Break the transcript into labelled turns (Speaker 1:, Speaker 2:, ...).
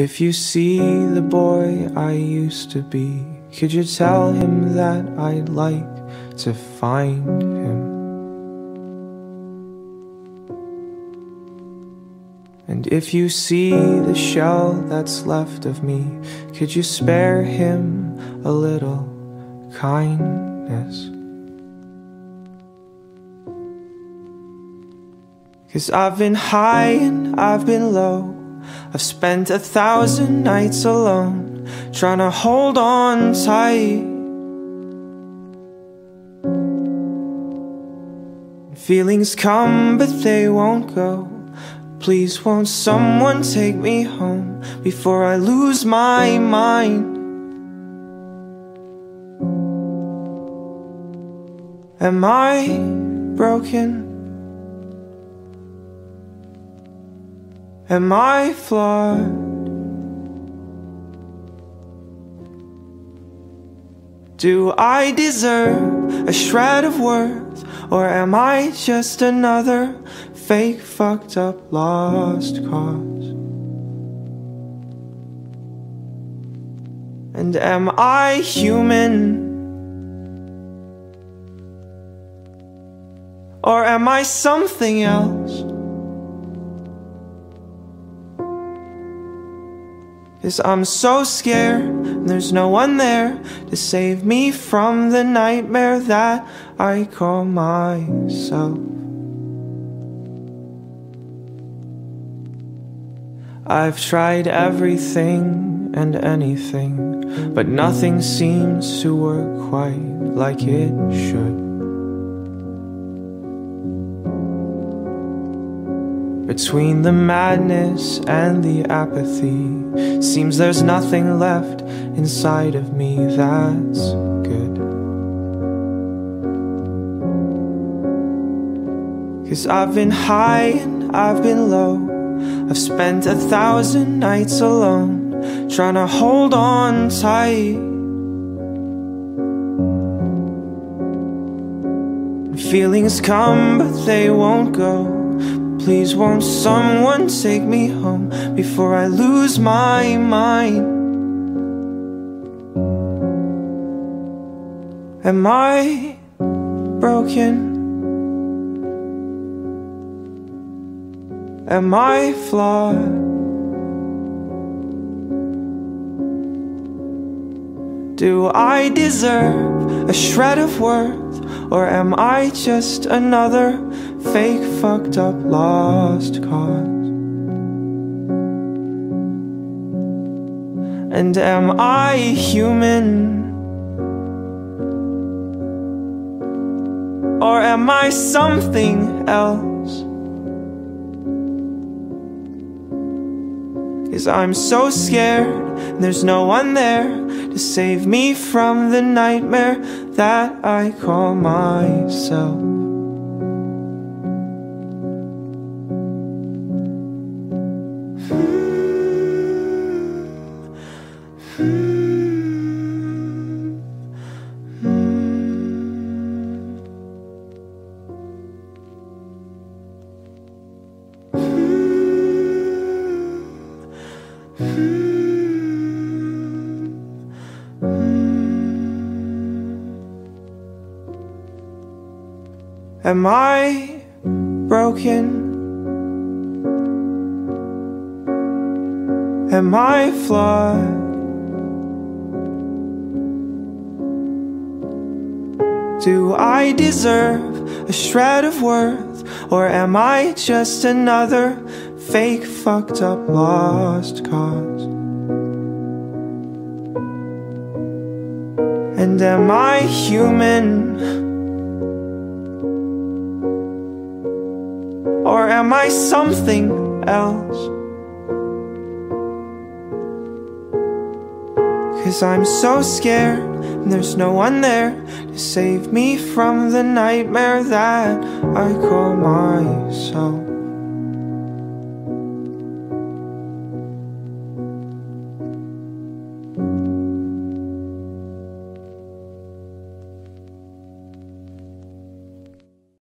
Speaker 1: If you see the boy I used to be, could you tell him that I'd like to find him? And if you see the shell that's left of me, could you spare him a little kindness? Cause I've been high and I've been low. I've spent a thousand nights alone, trying to hold on tight. Feelings come, but they won't go. Please, won't someone take me home before I lose my mind? Am I broken? Am I flawed? Do I deserve a shred of worth? Or am I just another fake, fucked up, lost cause? And am I human? Or am I something else? Cause I'm so scared, and there's no one there to save me from the nightmare that I call myself. I've tried everything and anything, but nothing seems to work quite like it should. Between the madness and the apathy, seems there's nothing left inside of me that's good. Cause I've been high and I've been low. I've spent a thousand nights alone, trying to hold on tight. Feelings come, but they won't go. Please won't someone take me home before I lose my mind Am I broken? Am I flawed? Do I deserve a shred of worth? Or am I just another fake, fucked up, lost cause? And am I human? Or am I something else? Cause I'm so scared, there's no one there to save me from the nightmare that I call myself. Hmm. Hmm. Am I broken? Am I flawed? Do I deserve a shred of worth? Or am I just another fake, fucked up, lost cause? And am I human? Am I something else? Cause I'm so scared and there's no one there to save me from the nightmare that I call myself